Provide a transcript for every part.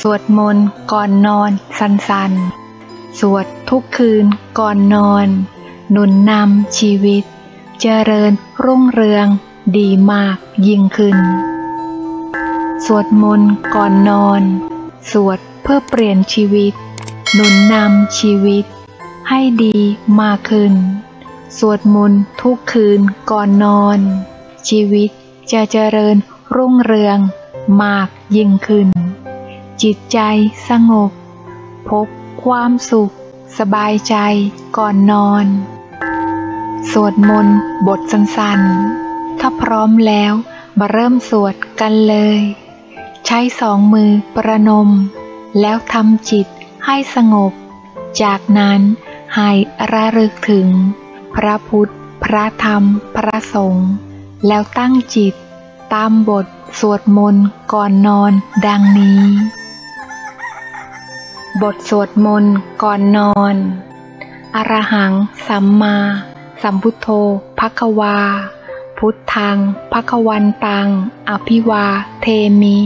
สวดมนต์ก่อนนอนสันๆ สวดทุกคืนก่อนนอน หนุนนำชีวิต เจริญรุ่งเรือง ดีมากยิ่งขึ้น สวดมนต์ก่อนนอน สวดเพื่อเปลี่ยนชีวิต หนุนนำชีวิต ให้ดีมากขึ้น สวดมนต์ทุกคืนก่อนนอน ชีวิตจะเจริญรุ่งเรืองมากยิ่งขึ้น จิตใจสงบ พบความสุข สบายใจก่อนนอน สวดมนต์บทสั้นๆ ถ้าพร้อมแล้วมาเริ่มสวดกันเลย ใช้สองมือประนม แล้วทำจิตให้สงบ จากนั้นให้ระลึกถึง พระพุทธ พระธรรม พระสงฆ์แล้วตั้งจิตตามบทสวดมนต์ก่อนนอนดังนี้ บทสวดมนต์ก่อนนอน อรหัง สัมมา สัมพุทโธภควา พุทธังภควันตัง อภิวาเทมิ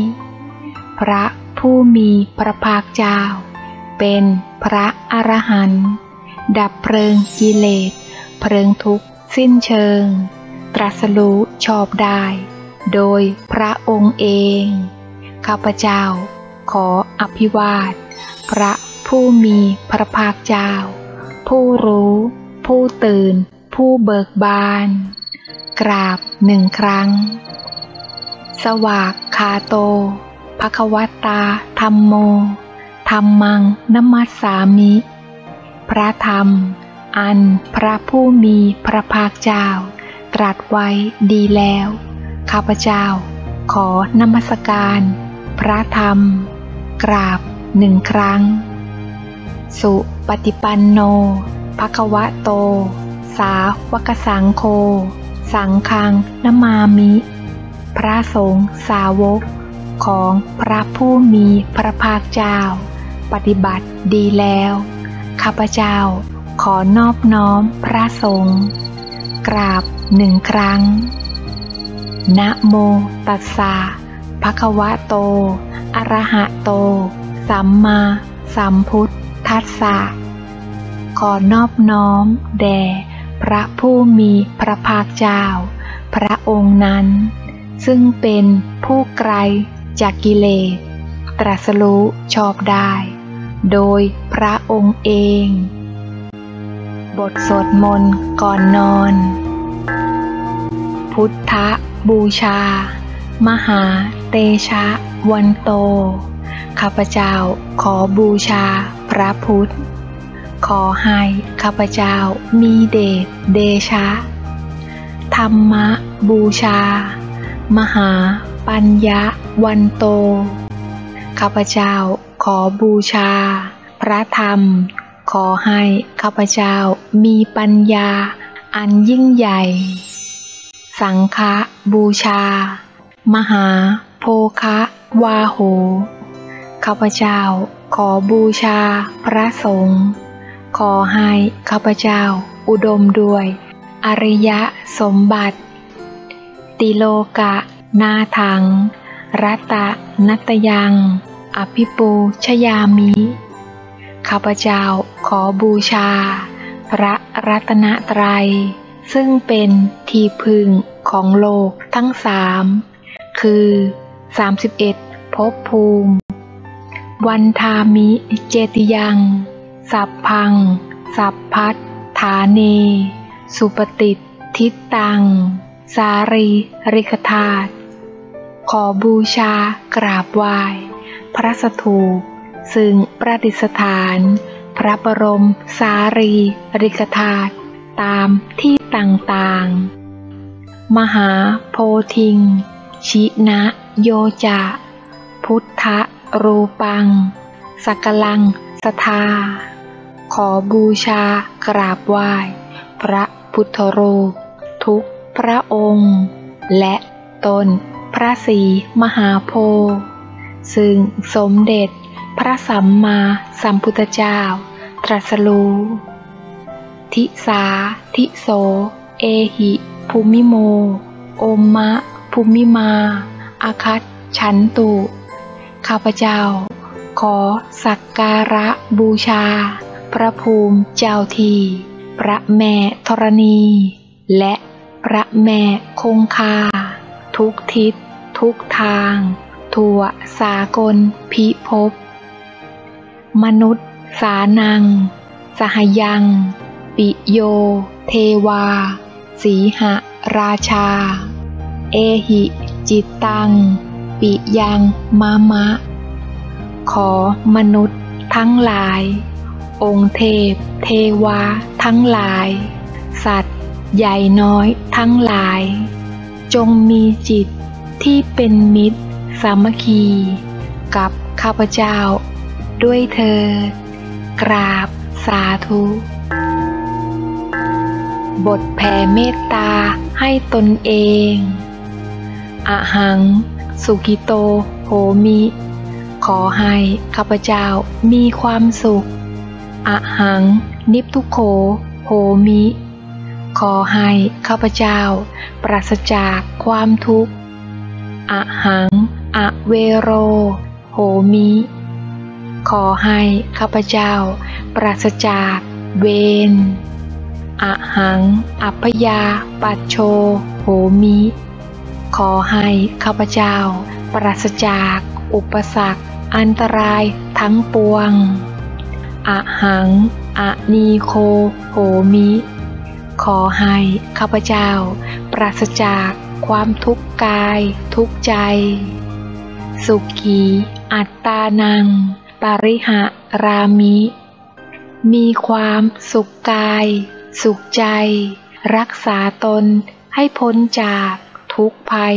พระผู้มีพระภาคเจ้า เป็นพระอรหันต์ดับเพลิงกิเลส เพลิงทุกข์สิ้นเชิง ตรัสรู้ชอบได้ โดยพระองค์เอง ข้าพเจ้าขออภิวาท พระผู้มีพระภาคเจ้า ผู้รู้ ผู้ตื่น ผู้เบิกบาน กราบหนึ่งครั้ง สวากขาโตภควตาธรรมโมธรรมังนมัสสามิ พระธรรม อันพระผู้มีพระภาคเจ้า ตรัสไว้ดีแล้ว ข้าพเจ้า ขอนมัสการ พระธรรม กราบ หนึ่งครั้ง สุปฏิปันโนภควะโต สาวกสังโฆ สังฆังนมามิ พระสงฆ์สาวกของพระผู้มีพระภาคเจ้า ปฏิบัติดีแล้ว ข้าพเจ้าขอนอบน้อมพระสงฆ์กราบหนึ่งครั้ง นะโมตัสสะภะคะวะโต อะระหะโต สัมมาสัมพุทธัสสะ ขอนอบน้อม แด่พระผู้มีพระภาคเจ้า พระองค์นั้น ซึ่งเป็นผู้ไกลจากกิเลส ตรัสรู้ชอบได้ โดยพระองค์เอง บทสวดมนต์ก่อนนอน พุทธบูชา มหาเตชะวันโต ข้าพเจ้าขอบูชาพระพุทธ ขอให้ข้าพเจ้ามีเดชเดชะ ธรรมบูชา มหาปัญญาวันโต ข้าพเจ้าขอบูชา พระธรรม ขอให้ข้าพเจ้ามีปัญญาอันยิ่งใหญ่ สังฆบูชา มหาโภคะวาโห ข้าพเจ้า ขอบูชา พระสงฆ์ ขอให้ข้าพเจ้า อุดมด้วย อริยสมบัติ ติโลกะ นาถัง รัตะนัตยัง อภิปูชยามิ ข้าพเจ้าขอบูชา พระรัตนตรัย ซึ่งเป็นที่พึ่งของโลกทั้งสาม คือ 31ภพภูมิ วันทามิ เจติยัง สัพพัง สัพพัทฐาเน สุปฏิทิตัง สารีริกธาตขอบูชากราบไหว้พระสถูปซึ่งประดิษฐาน พระบรมสารีริกธาตุตามที่ต่างๆ มหาโพธิง ชินะโยจะ พุทธ รูปัง สักลังสทา ขอบูชากราบไหว้ พระพุทธรูป ทุกพระองค์ และตนพระศรีมหาโพธิ์ซึ่งสมเด็จพระสัมมาสัมพุทธเจ้า ตรัสรู้ทิสาทิโส เอหิ ภูมิโม โอมมะภูมิมา อาคัตฉันตุ ข้าพเจ้า ขอสักการะบูชา พระภูมิเจ้าทีพระแม่ธรณี และพระแม่คงคา ทุกทิศ ทุกทาง ทั่วสากลพิภพ มนุษย์ สานัง สหยัง ปิโย เทวา สีหราชา เอหิจิตตัง ปิยังมามะ ขอมนุษย์ทั้งหลาย องค์เทพ เทวาทั้งหลาย สัตว์ ใหญ่น้อยทั้งหลาย จงมีจิตที่เป็นมิตร สามัคคี กับข้าพเจ้า ด้วยเธอ กราบสาธุ บทแผ่เมตตาให้ตนเองอะหัง สุกิโตโหมิ ขอให้ข้าพเจ้ามีความสุขอะหัง นิพทุโขโหมิ ขอให้ข้าพเจ้า ปราศจากความทุกข์อะหัง อเวโร โหมิ ขอให้ข้าพเจ้า ปราศจากเวรอะหัง อัพยาปัจโช โหมิ ขอให้ข้าพเจ้า ปราศจาก อุปสรรค อันตรายทั้งปวง อะหัง อะนีโคโหมิ ขอให้ข้าพเจ้า ปราศจากความทุกข์กาย ทุกข์ใจ สุขีอัตตานัง ปริหะรามิ มีความสุขกาย สุขใจ รักษาตนให้พ้นจาก ทุกภัย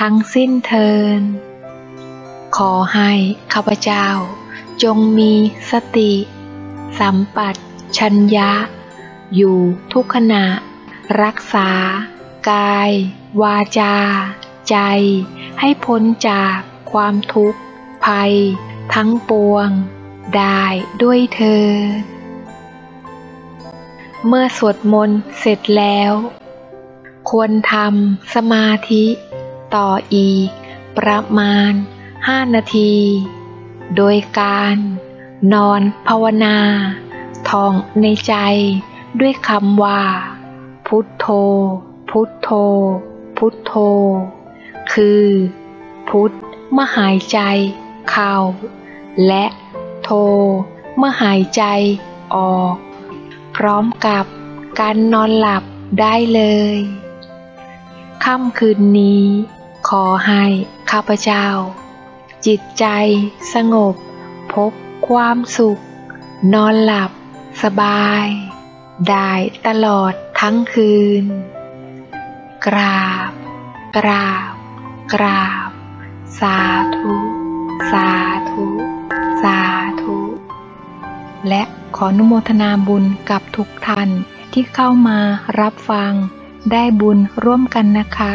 ทั้งสิ้นเทิน ขอให้ข้าพเจ้า จงมีสติ สัมปัตชัญญะ อยู่ทุกขณะ รักษา กาย วาจา ใจ ให้พ้นจากความทุกข์ ภัย ทั้งปวง ได้ด้วยเธอเมื่อสวดมนต์เสร็จแล้ว ควรทำสมาธิ ต่ออีก ประมาณห้านาที โดยการ นอนภาวนาท่องในใจด้วยคำว่า พุทโธ พุทโธ พุทโธ คือ พุทธเมื่อหายใจ เข้า และโธเมื่อหายใจออก พร้อมกับการนอนหลับได้เลย ค่ำคืนนี้ ขอให้ข้าพเจ้า จิตใจสงบ พบความสุข นอนหลับ สบาย ได้ตลอดทั้งคืน กราบ กราบ กราบ สาธุ สาธุ สาธุ และขออนุโมทนาบุญกับทุกท่านที่เข้ามารับฟัง ได้บุญร่วมกันนะคะ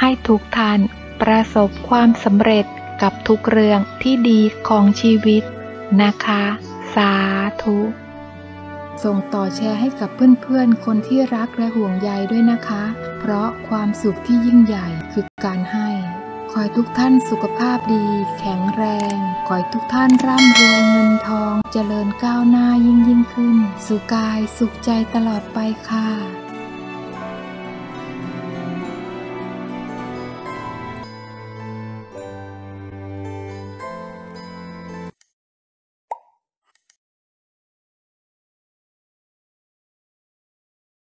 ให้ทุกท่านประสบความสำเร็จกับทุกเรื่องที่ดีของชีวิตนะคะ สาธุ ส่งต่อแชร์ให้กับเพื่อนๆ คนที่รักและห่วงใยด้วยนะคะ เพราะความสุขที่ยิ่งใหญ่คือการให้ ขอให้ทุกท่านสุขภาพดี แข็งแรง ขอให้ทุกท่านร่ำรวยเงินทอง เจริญก้าวหน้ายิ่งยิ่งขึ้น สุขกายสุขใจตลอดไปค่ะ